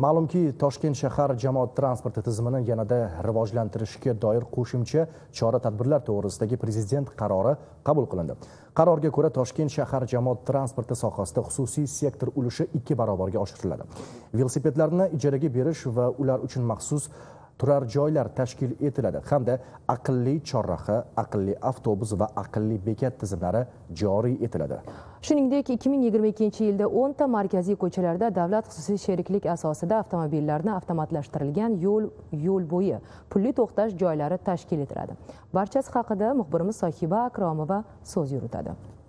ma'lumki toshkent shahar jamoat transporti tizimini yanada rivojlantirishga doir qo'shimcha chora tadbirlar to'g'risidagi prezident qarori qabul qilindi. Qarorga ko'ra toshkent shahar jamoat transporti sohasida xususiy sektor ulushi ikki barobarga oshiriladi. Velosipedlarni ijaraga berish va ular uchun maxsus turar joylar tashkil etiladi hamda aqlli chorraha aqlli avtobus va aqlli bekat tizimlari joriy etiladi. Shuningdek 2022 yilda 10 ta markaziy ko'chalarda davlat xususiy sheriklik asosida avtomobillarni avtomatlashtirilgan yo'l yo'l bo'yi pulli to'xtash joylari tashkil etiladi. Barchasi haqida muxbirimiz sohiba akromova so'z yuritadi.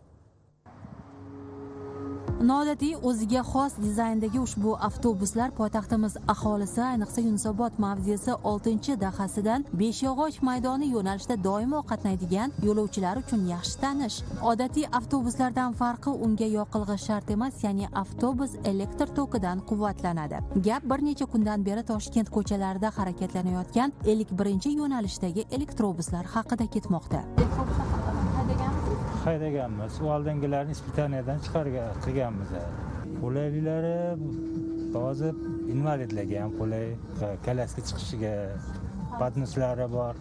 Noodatiy o'ziga xos dizayndagi ushbu avtobuslar poytaxtimiz aholisi ayniqsa yunusobod mavzesi oltinchi dahasidan beshyog'och maydoni yo'nalishida doimo qatnaydigan yo'lovchilar uchun yaxshi tanish. Odatiy avtobuslardan farqi unga yoqilg'i shart emas ya'ni avtobus elektr tokidan quvvatlanadi. Gap bir necha kundan beri toshkent ko'chalarida harakatlanayotgan ellik birinchi yo'nalishdagi elektrobuslar haqida ketmoqda. Haydaganmiz u oldingilarni ispitaniyadan chiqargan qilganmiz qulayliklari hozir invalidlarga ham qulay koляска chiqishiga поднослari bor.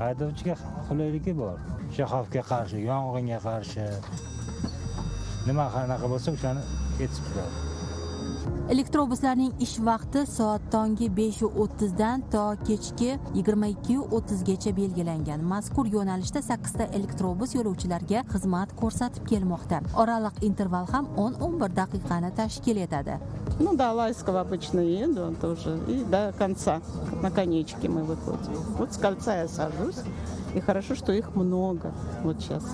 Haydovchiga qulayligi bor. Shaxofga qarshi yong'inga qarshi. Nima qanaqa bo'lsa o'shani yetib turadi. Elektrobuslarning ish vaqti soat tongi besh o'ttizdan to kechki yigirma ikki o'ttizgacha belgilangan mazkur yo'nalishda sakkizta elektrobus yo'lovchilarga xizmat ko'rsatib kelmoqda oraliq interval ham o'n o'n bir daqiqani tashkil etadi Ну, до Лайского обычно еду тоже. И до конца. На конечке мы выходим. Вот с кольца я сажусь. И хорошо, что их много. Вот сейчас,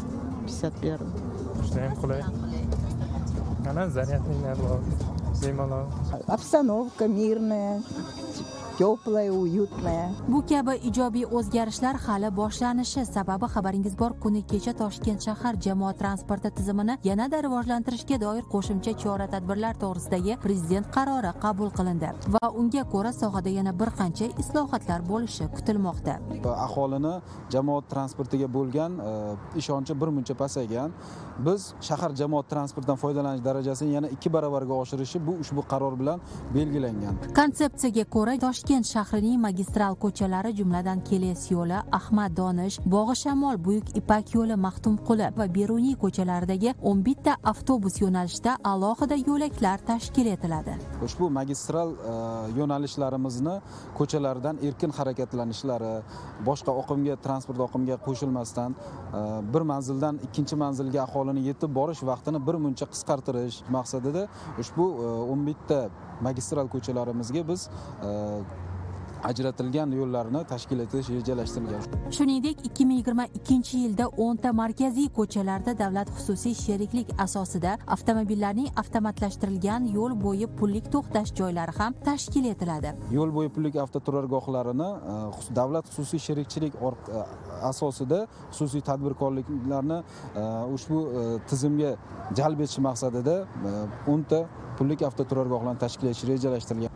51 Judayam qulay. Mana zaryadniklar bor. Bemalol. Обстановка мирная, теплая, уютная. bu kabi ijobiy o'zgarishlar hali boshlanishi sababi xabaringiz bor. Kuni kecha toshkent shahar jamoat transporti tizimini yanada rivojlantirishga doir qo'shimcha chora tadbirlar to'g'risidagi prezident qarori qabul qilindi va unga ko'ra sohada yana bir qancha islohotlar bo'lishi kutilmoqda. Aholini jamoat transportiga bo'lgan e, ishonchi birmuncha pasaygan biz shahar jamoat transportidan foydalanish darajasini yana ikki barobarga oshirishi bu ushbu qaror bilan belgilangan. Konsepsiyaga ko'ra toshkent shahrining magistral ko'chalari jumladan keles yo'li ahmad donish bog'i shamol buyuk ipak yo'li maxtumquli va beruniy ko'chalaridagi o'n bitta avtobus yo'nalishida alohida yo'laklar tashkil etiladi. Ushbu magistral e, yo'nalishlarimizni ko'chalardan erkin harakatlanishlari boshqa oqimga transport oqimiga qo'shilmasdan e, bir manzildan ikkinchi manzilga aholini yetib borish vaqtini bir muncha qisqartirish maqsadida ushbu e, o'n bitta magistral ko'chalarimizga biz ajratilgan yo'llarni tashkil etish rejalashtirilgan. Shuningdek 2022 yilda 10 ta markaziy ko'chalarda davlat xususiy sheriklik asosida avtomobillarning avtomatlashtirilgan yo'l bo'yi pullik to'xtash joylari ham tashkil etiladi. Yo'l bo'yi pullik avtoturargohlarini e, davlat xususiy sherikchilik e, asosida xususiy tadbirkorliklarni e, ushbu tizimga jalb etish maqsadida o'nta pullik avtoturargohlarni tashkil etish rejalashtirilgan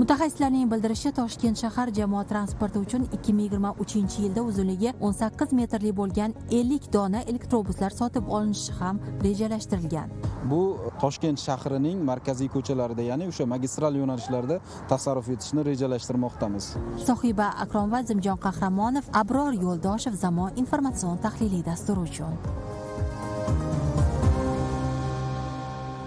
mutaxassislarning bildirishicha toshkent shahar jamoat transporti uchun 2023 yilda uzunligi 18 metrli bo'lgan 50 dona elektrobuslar sotib olinishi ham rejalashtirilgan. Bu toshkent shahrining markaziy ko'chalarida ya'ni o'sha magistral yo'nalishlarda tasarruf etishni rejalashtirmoqdamiz. Sohiba akromova zimjon qahramonov abror yo'ldoshev zamon informatsion tahliliy dasturi uchun